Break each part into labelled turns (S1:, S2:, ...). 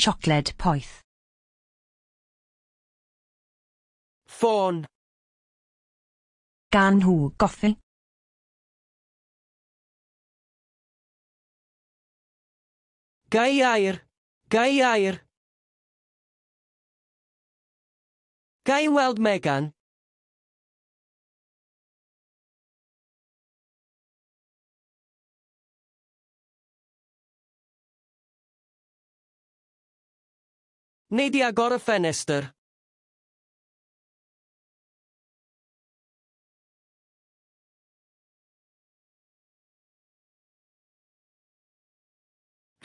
S1: siocled poeth.
S2: Ffôn.
S1: Gan nhw goffi.
S2: Gai air, gai air. Gai weld Megan. neu di agor y ffenestr.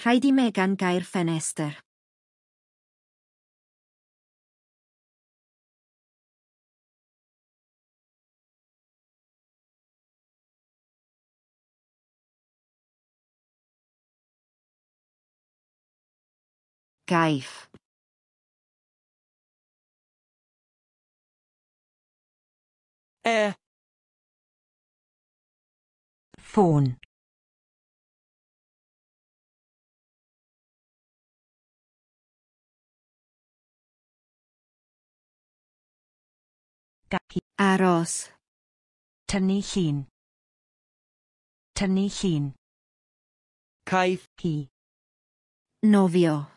S3: Rhaid i Megan gair ffenestr. Gaif.
S2: e
S1: ffôn gapu
S3: aros.
S1: Tynnu llun. Tynnu llun.
S2: Caiff.
S1: Hi.
S3: Nofio.